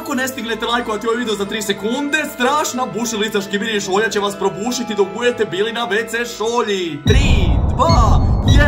Ako ne stignete lajkovati ovaj video za 3 sekunde, strašna bušilica Škibiri šolja će vas probušiti dok budete bili na WC šolji. 3, 2,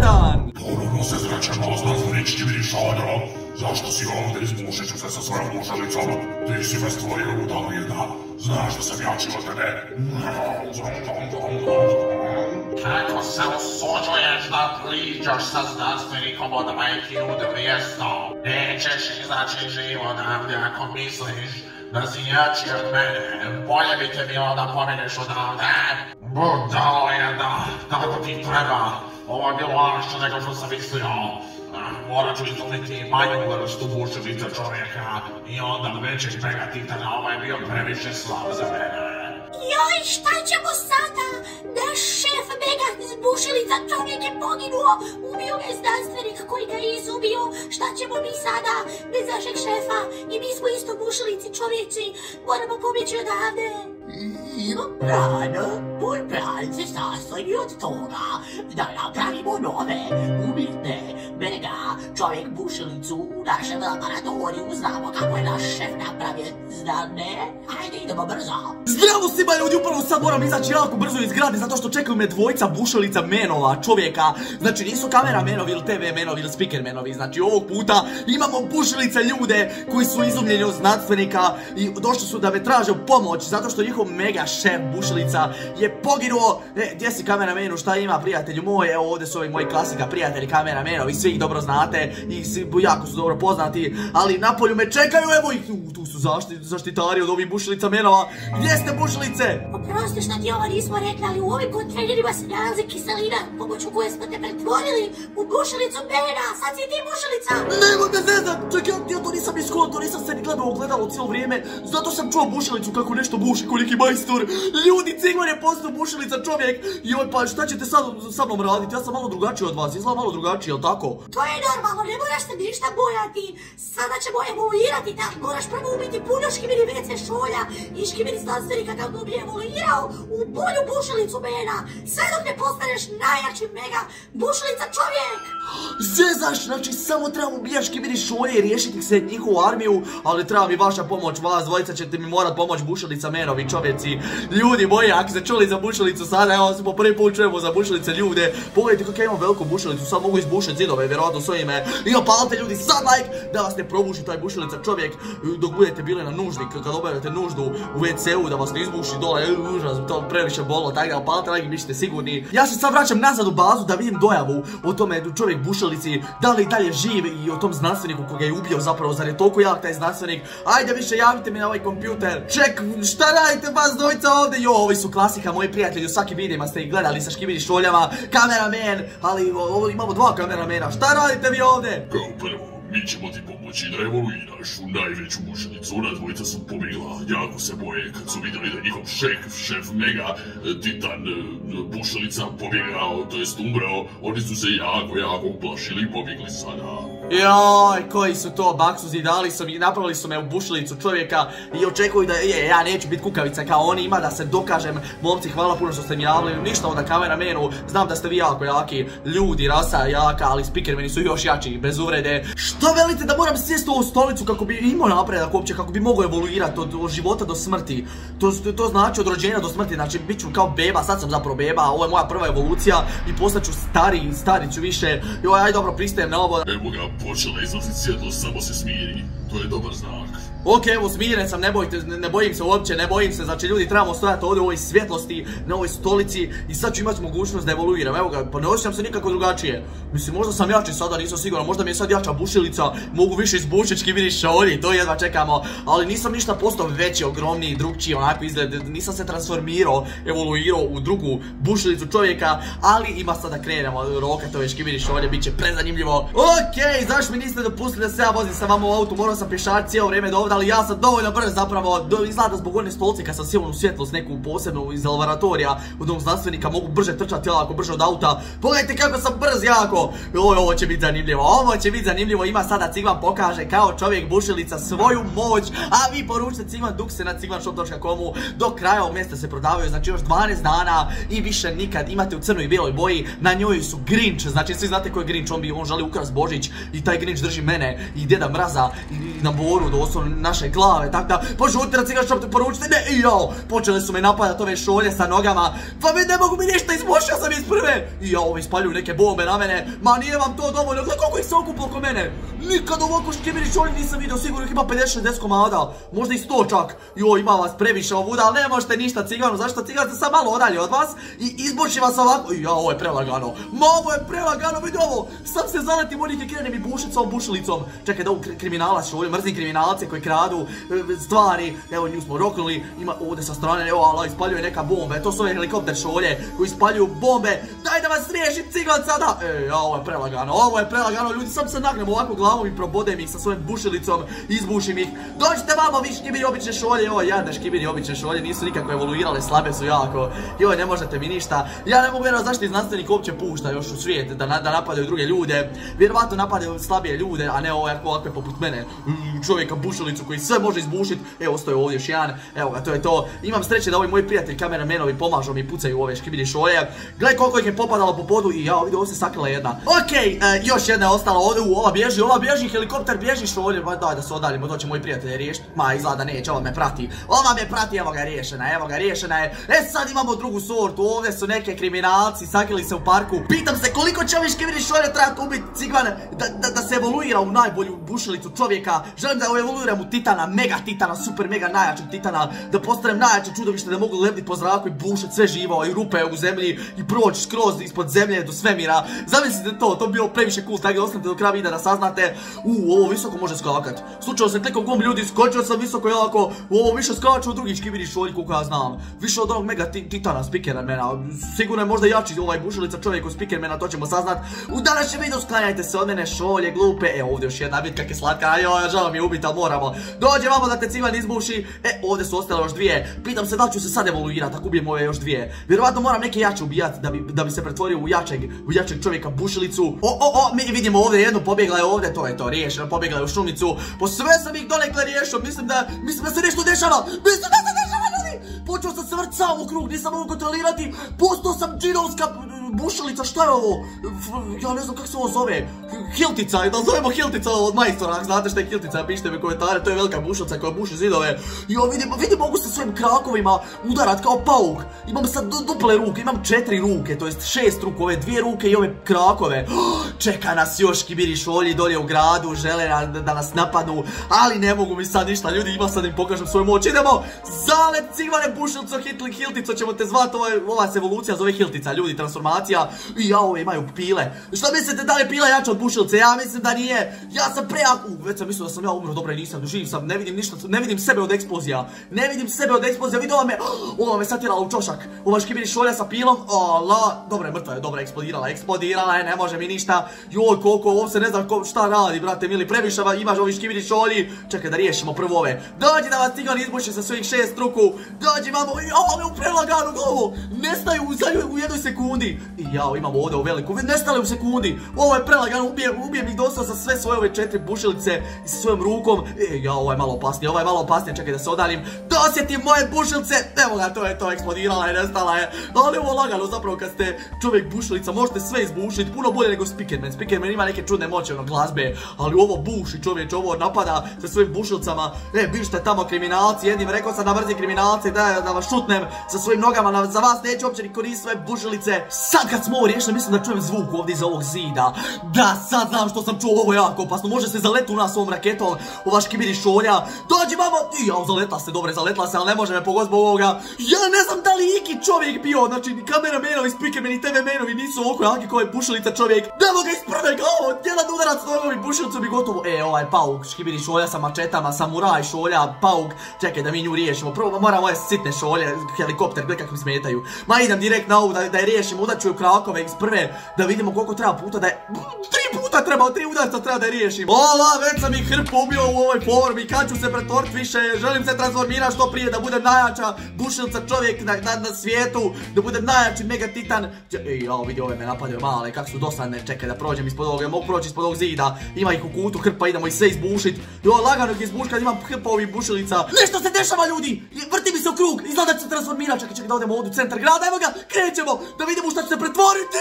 1. Ponovno se zrećemo znanstvenički šolja. Zašto si ovdje izbušit ću se sa svojom bušalicom? Ti si me stvorio udalina. Znaš da sam jači od tebe. Kako se usuđuješ da pričaš sa znanstvenikom od u dvijesto? Nećeš izaći živ odavde ako misliš da si jači od mene. Bolje bi te bilo da pomeneš odavde. Budalo jedna, tako ti treba. Ovo je bilo lakše nego što sam mislio. Morat ću izumiti manju vrstu bušilice čovjeka i onda većeg megatitana, ovo je bio previše slab za mene. Joj, šta ćemo sada? Naš šef Mega bušilica čovjek je poginuo, ubio ga je znanstvenik koji ga je izubio. Šta ćemo mi sada bez našeg šefa? I mi smo isto bušilici čovjeci, moramo pobjeći odavde. Imam plan. Moj plan se sastoji od toga da napravimo nove, umjetne, mega čovjek bušilicu u našem laboratoriju. Znamo kako je naš šef napravio, zna ne? Ajde idemo brzo. Zdravo svima ljudi, upravo sad moram izaći jako brzo iz grade zato što čekaju me dvojica bušalica menova, čovjeka. Znači nisu kamera menovi ili TV menovi ili speaker menovi, znači ovog puta imamo bušilice ljude koji su izumljeni od znanstvenika i došli su da me traže pomoć zato što njihov mega šef bušilica je poginuo. E, gdje si kamera menu, šta ima prijatelju moj, evo ovdje su ovi moji klasika prijatelji kamera menovi, svi ih dobro znate i jako su dobro poznati, ali na polju me čekaju, evo ih, tu, tu su zašti, zaštitari od ovih bušilica menova. Gdje ste bušilice? Oprosti što ti ovo nismo rekli, ali u ovim kontejnerima se nalazi kiselina pomoću koje smo te pretvorili u bušilicu mena. Sad si ti bušilica. Nemoj me zezat, čekaj, ja, ja to nisam iskuo, to nisam se ni gledao gledalo cijelo vrijeme, zato sam čuo bušilicu kako nešto buši ko neki majstor. Ljudi, Cigman je postao bušilica čovjek i oj pa šta ćete sad sa mnom raditi, ja sam malo drugačiji od vas, izgleda malo drugačiji, jel tako? To je normalno, ne moraš se ništa bojati. Sada ćemo evoluirati, da moraš prvo ubiti puno škimiri WC šolja i škimiri znanstvenika kako bi evoluirao u bolju bušilicu mena. Sve dok ne postaneš najjači mega bušilica čovjek. Zezaš, znači samo trebam ubijati škimiri šolje i riješiti se njihovu armiju, ali treba mi vaša pomoć, vas dvojica ćete mi morat pomoć bušilica menovi čovjeci. Ljudi moji, ako ste čuli za bušilicu sada, evo se po prvi put čujemo za bušilice ljude. Pogledajte kako ja imam veliku bušilicu, sad mogu izbušiti zidove, vjerojatno s ovime. I opalite ljudi sad like da vas ne probuši taj bušilica čovjek dok budete bili na nuždi, kad obavljate nuždu u WC-u da vas ne izbuši dole, e, užas, to previše bolo, tako da opalite like i ćete sigurni. Ja se sad vraćam nazad u bazu da vidim dojavu o tome čovjek bušilici, da li dalje živ i o tom znanstveniku koga je ubio zapravo, zar je toliko jak taj znanstvenik. Ajde više javite mi na ovaj kompjuter. Ček, šta radite vas dvojica ovdje? Jo, ovi su klasika, moji prijatelji, u svakim videima ste ih gledali sa škibiri šoljama, kameraman, ali imamo dva kameramena. Šta radite vi ovdje? Kao prvo, mi ćemo ti pomoći da evoluiraš u najveću bušilicu. Ona dvojica su pobjegla, jako se boje kad su vidjeli da je njihov šef, šef mega e, titan e, bušilica pobjegao, to jest umrao. Oni su se jako, jako uplašili i pobjegli sada. Joj, koji su to baksuzi, dali su mi, napravili su me u bušilicu čovjeka i očekuju da je, ja neću biti kukavica kao oni, ima da se dokažem. Momci, hvala puno što ste mi javili, ništa onda kameramenu, znam da ste vi jako jaki, ljudi, rasa jaka, ali speakermeni su još jači, bez uvrede. Što velite da moram sjesti u stolicu kako bi imao napredak uopće, kako bi mogao evoluirati od, života do smrti? To, znači od rođenja do smrti, znači bit ću kao beba, sad sam zapravo beba, ovo je moja prva evolucija i postaću stariji, stari ću više. Joj, aj dobro, pristajem na ovo. Evo ga, počela izlaziti svjetlost, samo se smiri. To je dobar znak. Ok, evo smiren sam, ne, bojte, ne, bojim se uopće, ne bojim se, znači ljudi trebamo stojati ovdje u ovoj svjetlosti, na ovoj stolici i sad ću imati mogućnost da evoluiram, evo ga, pa ne osjećam se nikako drugačije. Mislim, možda sam jači sada, nisam siguran, možda mi je sad jača bušilica, mogu više izbušički vidi šolji, to jedva čekamo, ali nisam ništa postao veći, ogromniji, drugčiji, onako izgled, nisam se transformirao, evoluirao u drugu bušilicu čovjeka, ali ima sad da krenemo, rokatove škibiri šolje, bit će prezanimljivo. Ok, zašto mi niste dopustili da se ja vozim sa vama u autu, morao sam pješati cijelo vrijeme do ovdje, ali ja sam dovoljno brz zapravo, do, izgleda zbog one stolice kad sam sjel u svjetlost neku posebnu iz laboratorija u dom znanstvenika, mogu brže trčati jako brže od auta. Pogledajte kako sam brz jako! Oj, ovo će biti zanimljivo, ovo će biti zanimljivo, ima sada Cigman pokaže kao čovjek bušilica svoju moć, a vi poručite Cigman Dukse na cigmanshop.comu, do kraja ovog mjesta se prodavaju, znači još 12 dana i više nikad imate u crnoj i bijeloj boji, na njoj su Grinch, znači svi znate ko je Grinch, on, bi, on želi ukras Božić i taj Grinch drži mene i Djeda Mraza i na boru doslovno naše glave, tako da požutite na cigar shop, poručite, ne, i jao, počeli su me napadati ove šolje sa nogama, pa mi ne mogu mi ništa izbušio sam iz prve, i ovi spaljuju neke bombe na mene, ma nije vam to dovoljno, gledaj koliko ih se okupilo oko mene, nikad ovako škibiri šolje nisam vidio, sigurno ih ima 50-60 komada, možda i 100 čak, joj, ima vas previše ovuda, ali ne možete ništa ciganu, zašto cigan se sad malo odalje od vas i izbuši vas ovako, i jao, ovo je prelagano, ma ovo je prelagano, vidi ovo, sam se zaletim onih i krenem i ovom bušilicom, čekaj da ovu kriminalac šolje, mrzim kriminalce koji e, stvari, evo nju smo roknuli, ima ovdje sa strane, evo ala ispaljuje neka bomba, to su ove helikopter šolje koji ispaljuju bombe, daj da vas riješi cigan sada, e, a, ovo je prelagano, ovo je prelagano, ljudi, sam se nagnem ovako glavom i probodem ih sa svojim bušilicom, izbušim ih, dođite vamo vi škibiri obične šolje, evo jadne škibiri obične šolje, nisu nikako evoluirale, slabe su jako, joj ne možete mi ništa, ja ne mogu vjerovati zašto znanstvenik uopće pušta još u svijet da, da napadaju druge ljude, vjerovatno napadaju slabije ljude, a ne ovakve poput mene, čovjeka bušilicu koji sve može izbušit, evo stoje ovdje još jedan, evo ga, to je to, imam sreće da ovi moji prijatelji kameramenovi pomažu mi pucaju ove škibiri šolje, gledaj koliko ih je popadalo po podu i ja vidio ovo se sakrila jedna, okej, e, još jedna je ostala ovdje, u, ova bježi, ova bježi, helikopter bježi šolje, ba daj da se odaljimo, to će moji prijatelji riješiti, ma izgleda neće, ova me prati, ova me prati, evo ga riješena, evo ga riješena je, e sad imamo drugu sortu, ovdje su neke kriminalci, sakrili se u parku, pitam se koliko će ovi škibiri šolje trebati ubiti cigvane, da, da, se evoluira u najbolju bušilicu čovjeka, želim da evoluiram u titana, mega titana, super mega najjačeg titana, da postanem najjače čudovište, da mogu lebditi po zraku i bušat sve živo i rupe u zemlji i proći skroz ispod zemlje do svemira, zamislite to, to bi bilo previše cool, tako da ostanite do kraja videa da saznate, u, ovo visoko može skakat, slučao sam klikom gum ljudi, skočio sam visoko i ovako, u ovo više skaču od drugih škibiri šolji koliko ja znam, više od onog mega titana spikermena, sigurno je možda jači ovaj bušilica čovjek od spikermena, to ćemo saznat u današnjem videu, sklanjajte se od mene šolje, glupe, e ovdje još jedna vidka je slatka, joj, žao mi je ubiti, ali moramo, dođe vamo da te civan izbuši, e ovdje su ostale još dvije, pitam se da ću se sad evoluirati ako ubijem ove još dvije, vjerovatno moram neke jače ubijati da bi, se pretvorio u jačeg, u jačeg čovjeka bušilicu, o, o, o, mi vidimo ovdje jednu, pobjegla je ovdje, to je to, riješeno, pobjegla je u šumicu, po sve sam ih donekle riješio, mislim da, mislim da se nešto dešava, mislim da se dešava ljudi, počeo sam sam u krug, nisam mogu kontrolirati, postao sam džinovska bušalica, šta je ovo? Ja ne znam kako se ovo zove. Hiltica, da zovemo Hiltica od majstora, znate šta je Hiltica, pišite mi komentare, to je velika bušalica koja buši zidove. Ja vidim, vidim mogu se svojim krakovima udarat kao pauk. Imam sad duple ruke, imam četiri ruke, to jest šest ruku, ove dvije ruke i ove krakove. Čeka nas još kibiri šolji dolje u gradu, žele da nas napadnu, ali ne mogu mi sad ništa, ljudi, ima sad im pokažem svoju moć. Idemo, zalet cigvane bušilico, Hiltico ćemo te zvati, ova se evolucija zove Hiltica, ljudi, transformacija i ja ove imaju pile. Što mislite da li je pila jača od bušilce? Ja mislim da nije. Ja sam prejak. U, već sam mislio da sam ja umro, dobro nisam, živ sam, ne vidim ništa, ne vidim sebe od eksplozija. Ne vidim sebe od eksplozija, vidi ova me, ova me satjerala u čošak. Ova škibiri šolja sa pilom, la, dobro je, mrtva je, dobro eksplodirala, eksplodirala je, ne može mi ništa. Joj, koliko, ovo se ne znam šta radi, brate, mili, previše imaš ovi škibiri šolji. Čekaj da riješimo prvo ove. Dođi da vas Tigan izbuši sa svojih šest ruku. Dođi vamo, i ovo me u prelaganu glavu. Nestaju u jednoj sekundi. I jao, imamo ovdje u veliku, nestale u sekundi. Ovo je prelagano, ubijem, ubijem ih dosta sa sve svoje ove četiri bušilice i sa svojom rukom. E, ja, ovo je malo opasnije, ovo je malo opasnije, čekaj da se odalim. Dosjetim moje bušilice, evo ga, to je to, eksplodirala je, nestala je. Ali ovo lagano, zapravo kad ste čovjek bušilica, možete sve izbušiti, puno bolje nego Spikerman. Spikerman ima neke čudne moće, ono, glazbe, ali ovo buši čovječ, ovo napada sa svojim bušilicama. E, bište tamo kriminalci, jednim rekao sam da mrzi kriminalci, da, da vas šutnem sa svojim nogama, za vas neću uopće ni koristiti svoje bušilice. Sad kad smo ovo riješili, mislim da čujem zvuk ovdje iza ovog zida. Da, sad znam što sam čuo, ovo je jako opasno. Može se zaleti u nas ovom raketom, ova škibiri šolja. Dođi vamo! I ja, zaletla se, dobro, zaletla se, ali ne može me pogoditi ovoga. Ja ne znam da li iki čovjek bio, znači kameramenovi, speakermeni, TV menovi nisu oko jaki kao je pušilica čovjek. Nemo ga isprve glavo, jedan udarac nogom i bi gotovo. E, ovaj pauk, škibiri šolja sa mačetama, samuraj šolja, pauk. Čekaj da mi nju riješimo. Prvo moram ove sitne šolje, helikopter, gledaj kako mi smetaju. Ma idem direkt na ovu da, je riješim, udaću u krakove iz prve, da vidimo koliko treba puta da je... Tri puta treba, tri udarca treba da je riješim. Ola, već sam ih hrpu ubio u ovoj formi, kad ću se pretvorit više, želim se transformirati što prije, da budem najjača bušilca čovjek na, svijetu, da budem najjači mega titan. Ej, jao, vidi ove me napadaju male, kak su dosadne, čekaj da prođem ispod ovoga, mogu proći ispod ovog zida, ima ih u kutu, hrpa, idemo ih sve izbušit. Jo, lagano ih izbušit kad imam hrpa ovih bušilica. Nešto se dešava ljudi, vrti mi se u krug, izgleda će se transformirati, čekaj, čekaj da odemo ovdje u centar grada, evo ga, krećemo, da vidimo šta će se pretvoriti.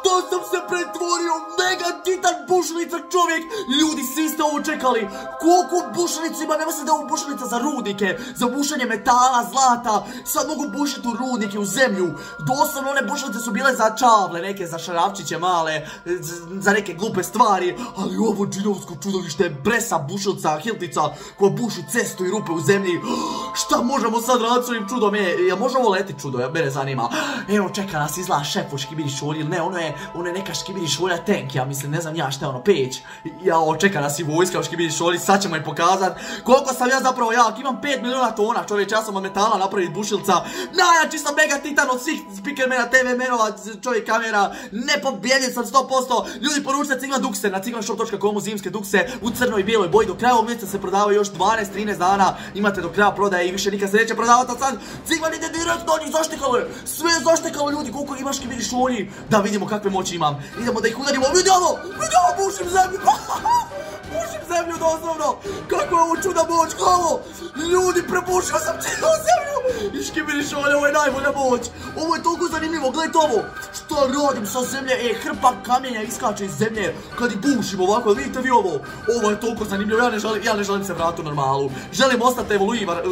Što sam se pretvorio? Mega titan bušilica čovjek! Ljudi, svi ste ovo čekali. Koliko bušilicu ima? Ne mislim da ovo bušilica za rudnike, za bušenje metala, zlata. Sad mogu bušiti u rudnike, u zemlju. Doslovno one bušilice su bile za čavle, neke za šarafčiće male, za neke glupe stvari. Ali ovo džinovsko čudovište je bresa bušilica, hiltica koja buši cestu i rupe u zemlji. Šta možemo sad raditi s ovim čudom? Je, jel može ovo leti čudo? Ja, mene zanima. Evo čeka nas u škibiri šolji, ili ne, ono je, ono je neka škibiri šolja tank, ja mislim, ne znam ja šta je ono, peć. Ja, čeka nas i vojska u škibiri šolji, sad ćemo je pokazat. Koliko sam ja zapravo jak, imam 5 miliona tona, čovječ, ja sam od metala napraviti bušilca. Najjači sam mega titan od svih speakermena, TV menova, čovjek kamera, nepobjedljiv sam 100%. Ljudi poručite cigla dukse na ciglanshop.comu zimske dukse u crnoj i bijeloj boji. Do kraja ovog mjeseca se prodavaju još 12-13 dana, imate do kraja prodaje i više nikad se neće prodavati, sad ciglan ide direktno, njih zaštekalo je, sve zaštekalo ljudi, koliko imaš kibiri šolji, da vidimo kakve moći imam. Idemo da ih udarimo, vidi ovo, vidi ovo, bušim zemlju, doslovno, kako je ovo čuda moć, ovo, ljudi, prebušio sam cijelu zemlju, i škibiri šolje, ovo je najbolja moć, ovo je toliko zanimljivo, gledajte ovo, što radim sa zemlje, e, hrpa kamenja iskače iz zemlje, kad ih bušim ovako, vidite vi ovo, ovo je toliko zanimljivo, ja ne želim, ja ne želim se vratiti u normalu, želim ostati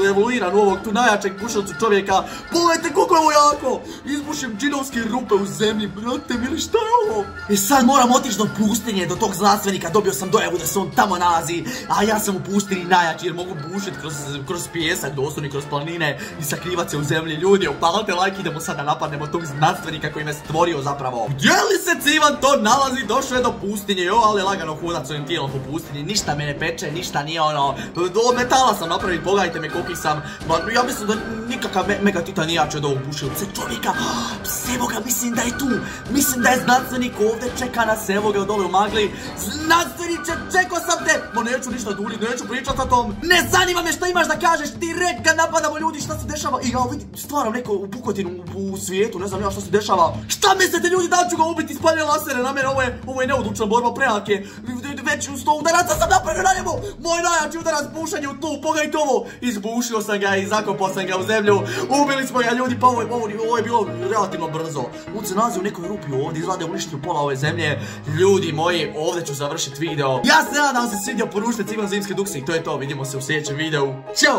evoluiran u ovog tu najjačeg bušilcu čovjeka, pogledajte koliko je ovo jako, izbušim džinovske rupe u zemlji, brate mili, šta je ovo? I sad moram otići do pustinje, do tog znanstvenika, dobio sam dojavu da se on tamo nalazi, a ja sam u pustinji najjači jer mogu bušiti kroz, kroz pijesak, doslovno kroz planine i sakrivat se u zemlji. Ljudi, upalite like, idemo sad da napadnemo tog znanstvenika koji me stvorio zapravo. Gdje li se Civan to nalazi? Došao je do pustinje, jo, ali lagano hodat s ovim tijelom po pustinji, ništa me ne peče, ništa nije ono, do metala sam napraviti, pogledajte me koliki sam, ja mislim da nikakav mega titan nije jači od ovog bušilca čovjeka, evo ga, mislim da je tu, mislim da je znanstvenik ovdje, čeka nas, evo ga dole u magli, znanstveniče, čekao sam te, neću ništa duljiti, neću pričat o tom, ne zanima me šta imaš da kažeš, direkt ga napadamo ljudi, šta se dešava, i ja vidim, stvaram neko pukotinu u, svijetu, ne znam ja šta se dešava, šta mislite ljudi da ću ga ubiti, spalje lasere na mene, ovo je, ovo je neodlučna borba prejake, već u sto udaraca sam napravio na njemu, moj najjači udarac u tu, pogledajte ovo, izbušio sam ga i zakopao sam ga u zemlju, ubili smo ga ljudi, pa ovo je, ovo je bilo relativno brzo, on se nalazi u nekoj rupi ovdje, izgleda uništio pola ove zemlje, ljudi moji, ovdje ću završiti video, ja se nadam da vam se svidio, poručite civilno zimske dukse i to je to, vidimo se u sljedećem videu, Ćao!